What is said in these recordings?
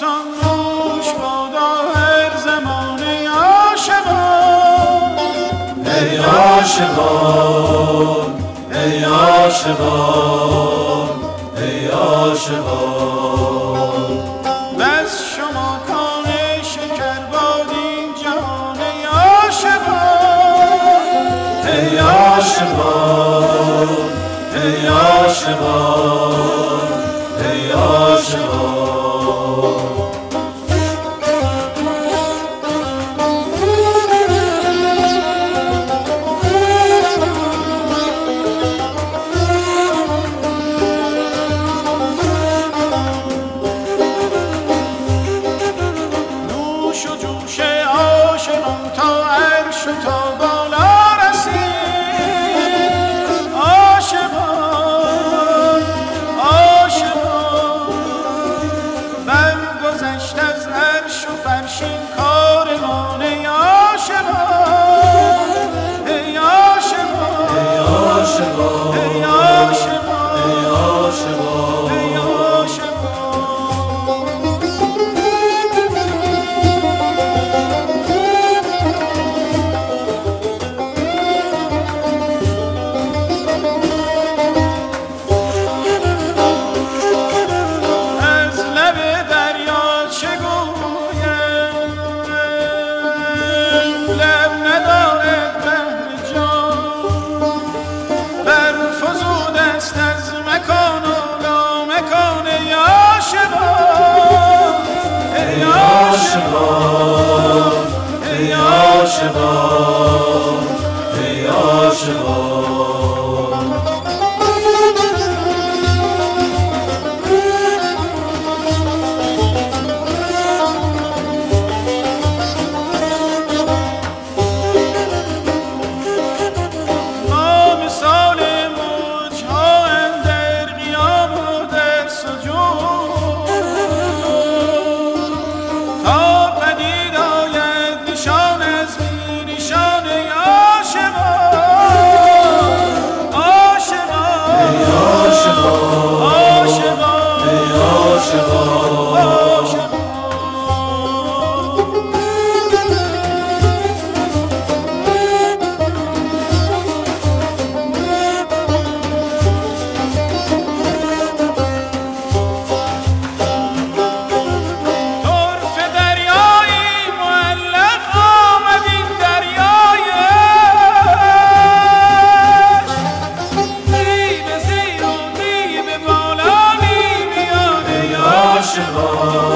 چون نوش بادا هر زمان ای عاشقان ای عاشقان ای عاشقان ای عاشقان بس شما کان شکر باد این جهان ای عاشقان ای عاشقان ای عاشقان Shabbat, Hey Shabbat, Hey Shabbat. عاشقان. impossible.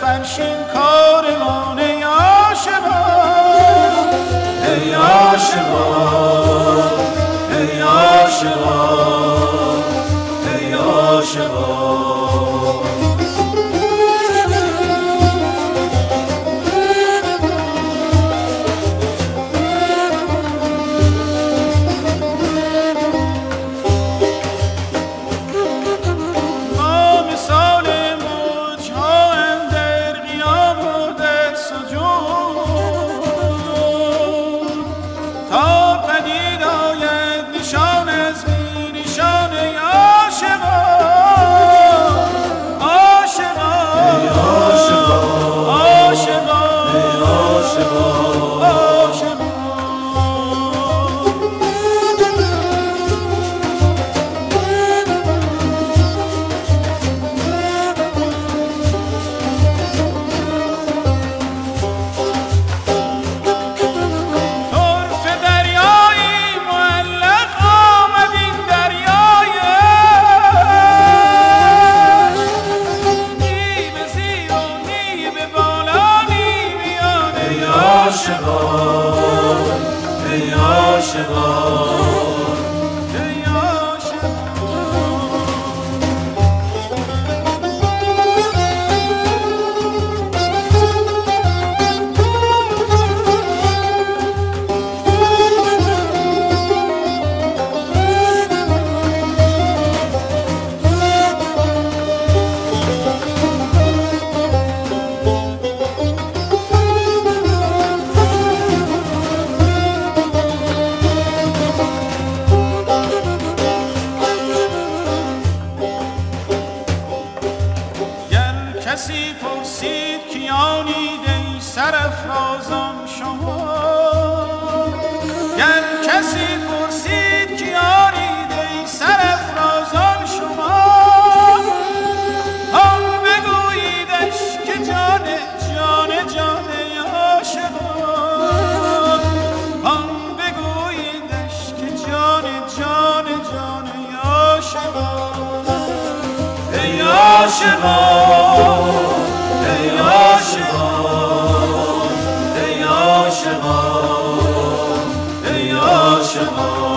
expansion coding on عاشقان ای عاشقان. شما. گر کسی پرسید کیانید ای سرفرازان شما. هم بگوییدش که جان جان جان عاشقان. هم بگوییدش که جان جان جان عاشقان. ای عاشقان